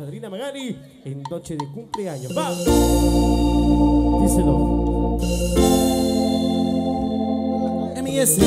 Madrina Magali en noche de cumpleaños. ¡Va! Díselo. MIS.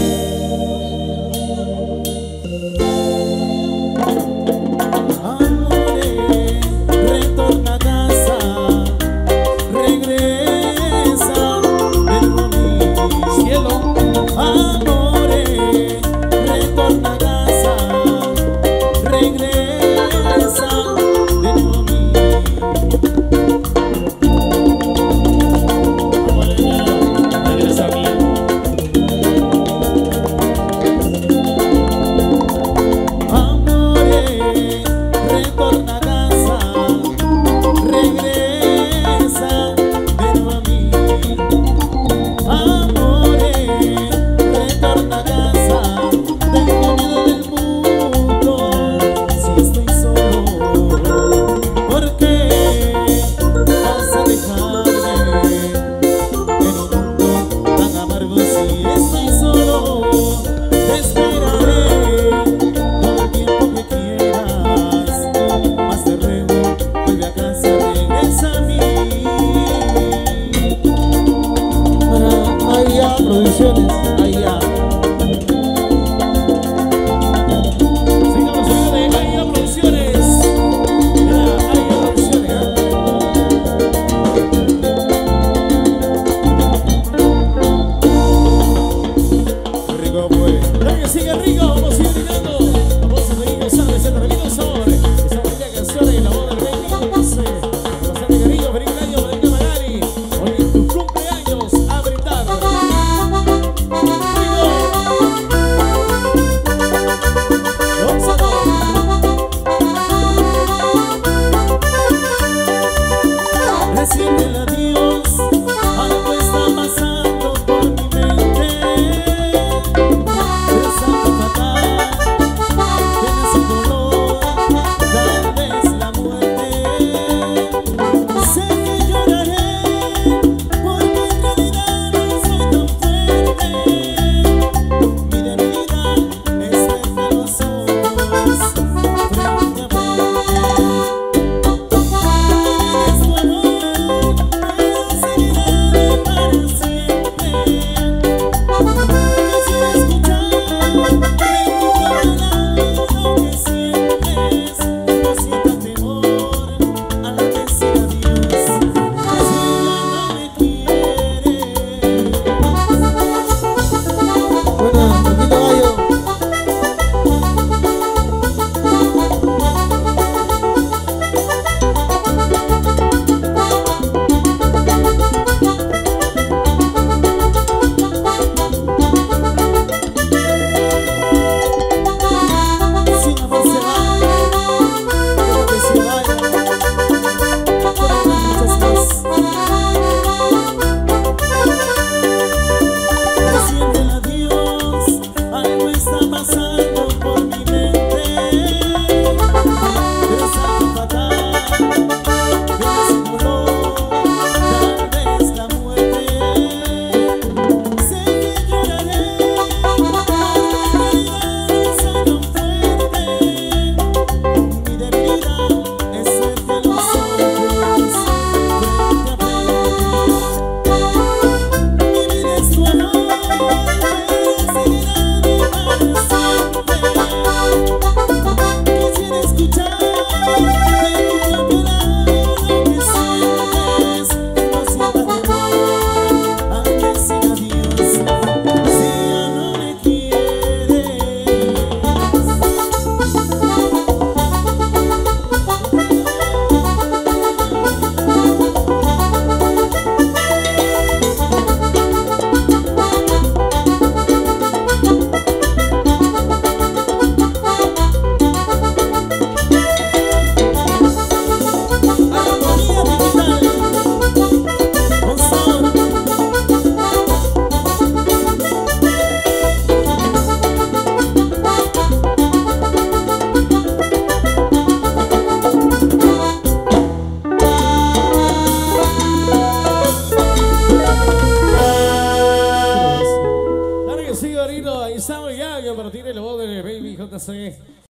的声音。